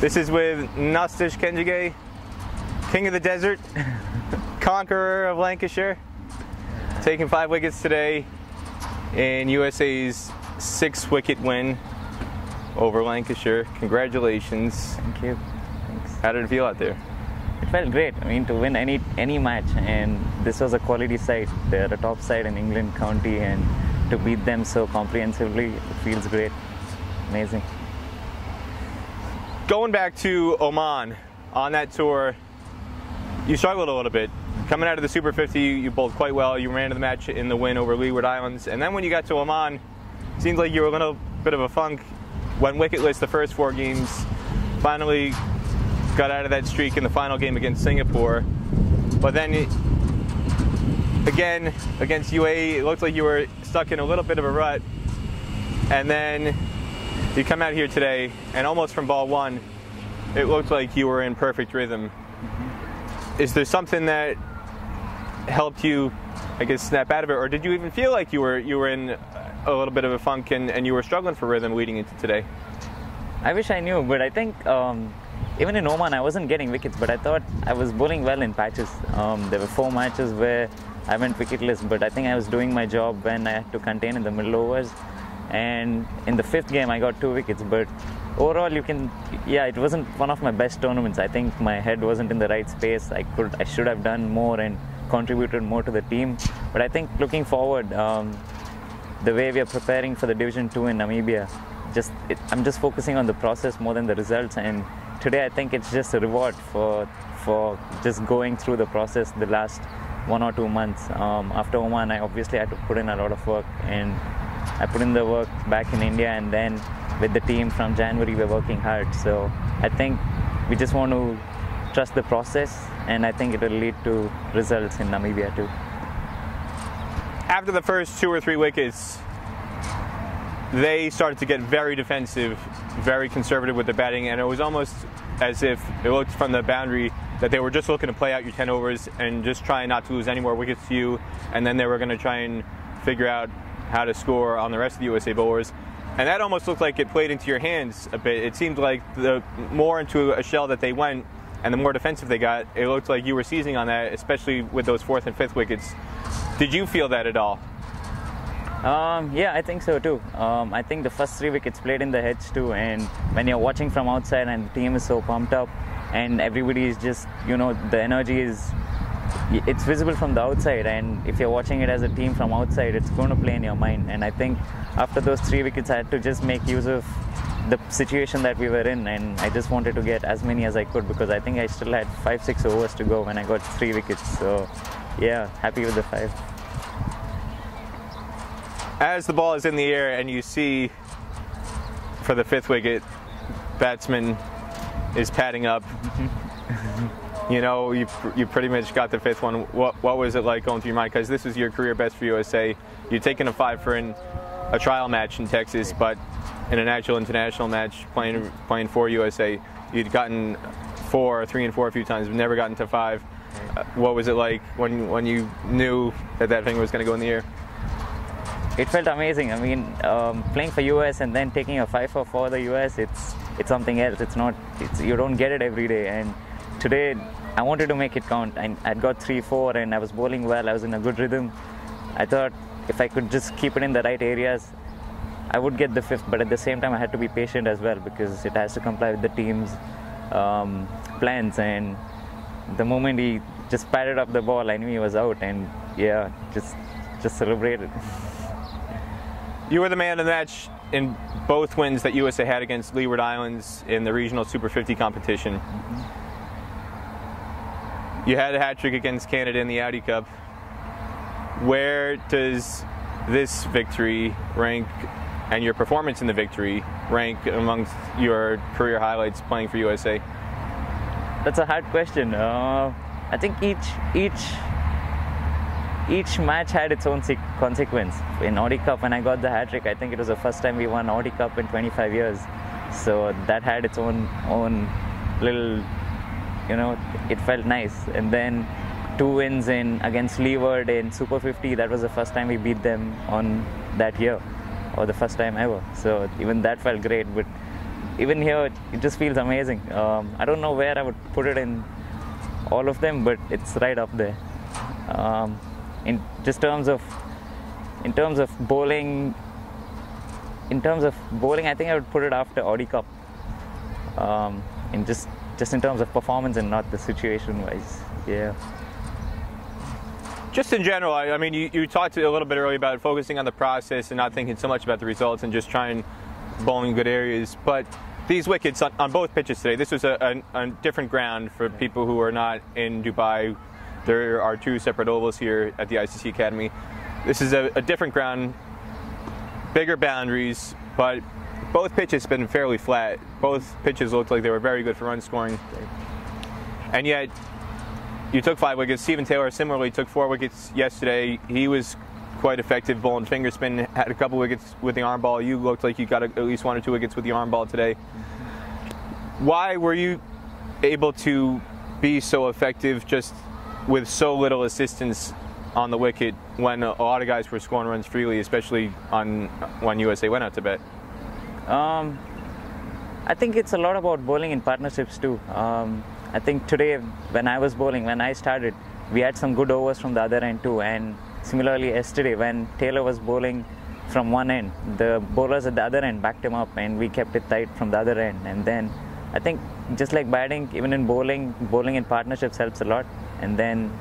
This is with Nosthush Kenjige, King of the Desert, conqueror of Lancashire, taking five wickets today in USA's six wicket win over Lancashire. Congratulations. Thank you. Thanks. How did it feel out there? It felt great. I mean, to win any any match, and this was a quality side. They're a top side in England County, and to beat them so comprehensively, it feels great. Amazing. Going back to Oman on that tour, you struggled a little bit. Coming out of the Super 50, you, bowled quite well. You ran to the match in the win over Leeward Islands, and then when you got to Oman, it seemed like you were a little bit of a funk. Went wicketless the first four games. Finally, got out of that streak in the final game against Singapore. But then, again, against UAE, it looked like you were stuck in a little bit of a rut. And then you come out here today, and almost from ball one, it looked like you were in perfect rhythm. Is there something that helped you, I guess, snap out of it, or did you even feel like you were you were in a little bit of a funk and, and you were struggling for rhythm leading into today? I wish I knew, but I think um, even in Oman I wasn't getting wickets, but I thought I was bowling well in patches. Um, there were four matches where I went wicketless, but I think I was doing my job when I had to contain in the middle overs. And in the fifth game, I got two wickets. But overall, you can, yeah, it wasn't one of my best tournaments. I think my head wasn't in the right space. I could, I should have done more and contributed more to the team. But I think looking forward, um, the way we are preparing for the Division Two in Namibia, just it, I'm just focusing on the process more than the results. And today, I think it's just a reward for for just going through the process the last one or two months. Um, after Oman, I obviously had to put in a lot of work, and I put in the work back in India, and then with the team from January, we're working hard. So I think we just want to trust the process, and I think it will lead to results in Namibia too. After the first two or three wickets, they started to get very defensive, very conservative with the batting, and it was almost as if it looked from the boundary that they were just looking to play out your 10 overs and just trying not to lose any more wickets to you, and then they were going to try and figure out how to score on the rest of the USA bowlers. And that almost looked like it played into your hands a bit. It seemed like the more into a shell that they went and the more defensive they got, it looked like you were seizing on that, especially with those fourth and fifth wickets. Did you feel that at all? Um, yeah, I think so too. Um, I think the first three wickets played in the heads too, and when you're watching from outside and the team is so pumped up, and everybody is just, you know, the energy is, it's visible from the outside, and if you're watching it as a team from outside, it's going to play in your mind. And I think after those three wickets, I had to just make use of the situation that we were in, and I just wanted to get as many as I could because I think I still had five, six overs to go when I got three wickets. So, yeah, happy with the five as the ball is in the air and you see for the fifth wicket, batsman is padding up. you know, you you pretty much got the fifth one. What what was it like going through your mind? Because this was your career best for USA. You'd taken a five for in a trial match in Texas, but in an actual international match playing playing for USA, you'd gotten four, three and four a few times, but never gotten to five. Uh, what was it like when when you knew that that thing was going to go in the air? it felt amazing. I mean, um, playing for US and then taking a five for for the US, it's it's something else. It's not. It's you don't get it every day. And today, I wanted to make it count. I I got three four and I was bowling well. I was in a good rhythm. I thought if I could just keep it in the right areas, I would get the fifth. But at the same time, I had to be patient as well because it has to comply with the team's um, plans. And the moment he just patted up the ball, I knew he was out. And yeah, just just celebrated. You were the man of the match in both wins that USA had against Leeward Islands in the regional Super 50 competition. You had a hat trick against Canada in the Auty Cup. Where does this victory rank and your performance in the victory rank amongst your career highlights playing for USA? That's a hard question. Uh, I think each each each match had its own consequence. In Auty Cup, when I got the hat trick, I think it was the first time we won Audi Cup in 25 years. So that had its own own little, you know, it felt nice. And then two wins in against Leeward in Super 50. That was the first time we beat them on that year, or the first time ever. So even that felt great. But even here, it just feels amazing. Um, I don't know where I would put it in all of them, but it's right up there. Um, in just terms of in terms of bowling, in terms of bowling, I think I would put it after Auty Cup. Um, in just just in terms of performance and not the situation wise. Yeah. Just in general, I, I mean, you, you talked a little bit earlier about focusing on the process and not thinking so much about the results and just trying bowling good areas. But these wickets on, on both pitches today, this was a, a, a, different ground for people who are not in Dubai. There are two separate ovals here at the ICC Academy. This is a, a different ground, bigger boundaries, but both pitches been fairly flat. Both pitches looked like they were very good for run scoring. And yet, you took five wickets. Stephen Taylor similarly took four wickets yesterday. He was quite effective bowling finger spin, had a couple wickets with the arm ball. You looked like you got at least one or two wickets with the arm ball today. Why were you able to be so effective just with so little assistance on the wicket when a lot of guys were scoring runs freely, especially on when USA went out to bat? Um, I think it's a lot about bowling in partnerships too. Um, I think today, when I was bowling, when I started, we had some good overs from the other end too. And similarly, yesterday, when Taylor was bowling from one end, the bowlers at the other end backed him up, and we kept it tight from the other end. And then I think just like batting, even in bowling, bowling in partnerships helps a lot. And then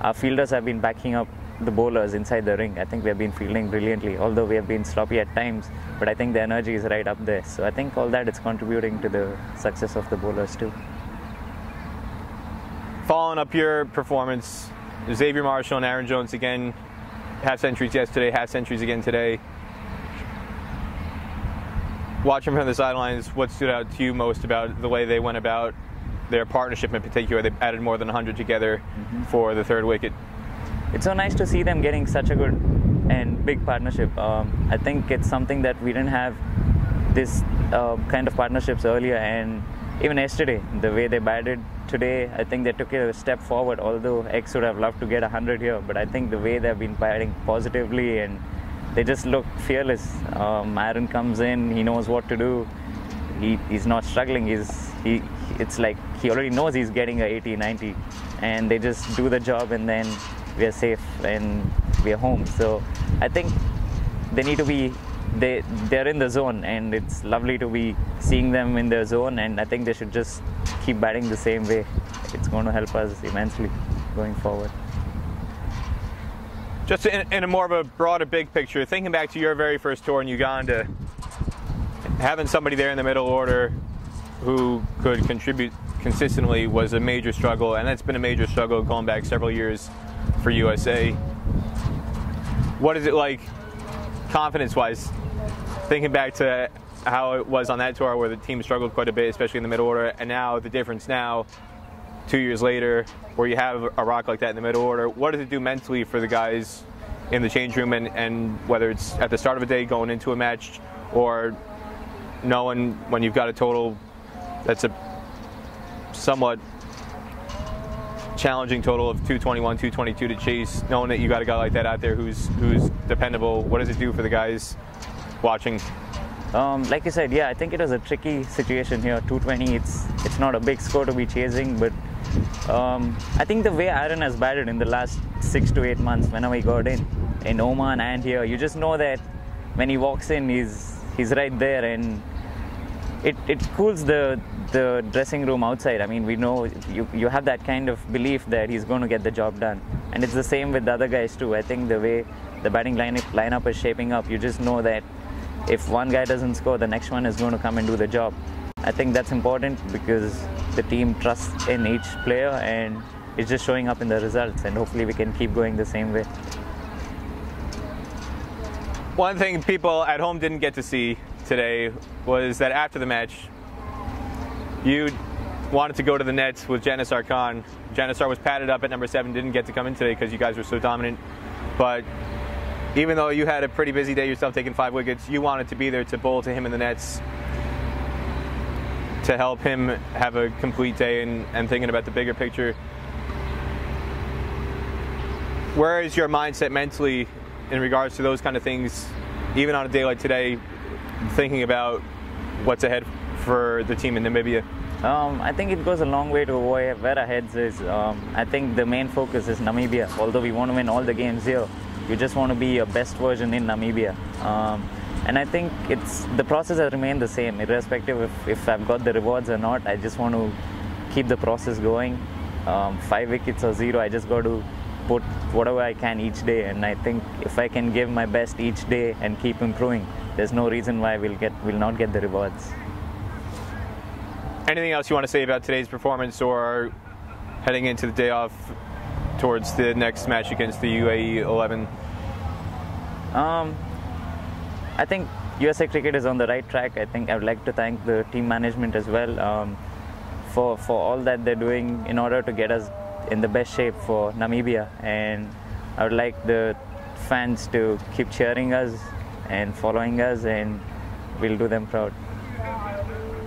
our fielders have been backing up the bowlers inside the ring. I think we have been fielding brilliantly, although we have been sloppy at times. But I think the energy is right up there. So I think all that is contributing to the success of the bowlers too. Following up your performance, Xavier Marshall and Aaron Jones again, half centuries yesterday, half centuries again today. Watching from the sidelines, what stood out to you most about the way they went about their partnership in particular? They added more than 100 together mm-hmm. for the third wicket it's so nice to see them getting such a good and big partnership. Um, I think it's something that we didn't have this uh, kind of partnerships earlier, and even yesterday, the way they batted today, I think they took a step forward. Although X would have loved to get 100 here, but I think the way they've been batting positively and they just look fearless. Um, Aaron comes in, he knows what to do. He, he's not struggling. He's he. It's like he already knows he's getting a 80, 90, and they just do the job and then we are safe and we are home. So I think they need to be they they're in the zone and it's lovely to be seeing them in their zone and I think they should just keep batting the same way. It's going to help us immensely going forward. Just in, in a more of a broader big picture, thinking back to your very first tour in Uganda, having somebody there in the middle order who could contribute consistently was a major struggle, and that's been a major struggle going back several years for USA. What is it like, confidence wise, thinking back to how it was on that tour where the team struggled quite a bit, especially in the middle order, and now the difference now, two years later, where you have a rock like that in the middle order, what does it do mentally for the guys in the change room, and, and whether it's at the start of a day going into a match or knowing when you've got a total that's a somewhat challenging total of 221, 222 to chase, knowing that you got a guy like that out there who's who's dependable. What does it do for the guys watching? Um, like you said, yeah, I think it was a tricky situation here. 220, it's it's not a big score to be chasing, but um, I think the way Aaron has batted in the last six to eight months, whenever he got in, in Oman and here, you just know that when he walks in, he's he's right there, and it, it cools the the dressing room outside. I mean, we know you, you have that kind of belief that he's going to get the job done. And it's the same with the other guys too. I think the way the batting lineup, lineup is shaping up, you just know that if one guy doesn't score, the next one is going to come and do the job. I think that's important because the team trusts in each player and it's just showing up in the results. And hopefully, we can keep going the same way. One thing people at home didn't get to see today was that after the match, you wanted to go to the Nets with Janisar Khan. Janisar was padded up at number seven, didn't get to come in today because you guys were so dominant. But even though you had a pretty busy day yourself taking five wickets, you wanted to be there to bowl to him in the Nets to help him have a complete day and, and thinking about the bigger picture. Where is your mindset mentally in regards to those kind of things, even on a day like today, thinking about what's ahead for the team in Namibia? Um, I think it goes a long way to where, our heads is. Um, I think the main focus is Namibia. Although we want to win all the games here, you just want to be your best version in Namibia. Um, and I think it's the process has remained the same, irrespective if, if I've got the rewards or not. I just want to keep the process going. Um, five wickets or zero, I just got to put whatever I can each day. And I think if I can give my best each day and keep improving, there's no reason why we'll get we'll not get the rewards. Anything else you want to say about today's performance or heading into the day off towards the next match against the UAE 11? Um, I think USA Cricket is on the right track. I think I would like to thank the team management as well um, for for all that they're doing in order to get us in the best shape for Namibia. And I would like the fans to keep cheering us and following us, and we'll do them proud.